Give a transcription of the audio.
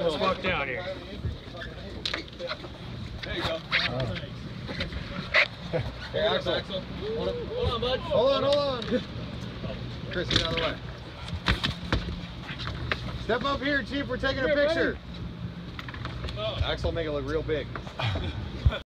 Let's walk down here. There you go. Hey, Axel. Hold on, hold on, bud. Hold on, hold on. Chris, get out of the way. Step up here, Chief. We're taking a picture. Oh. Axel, make it look real big.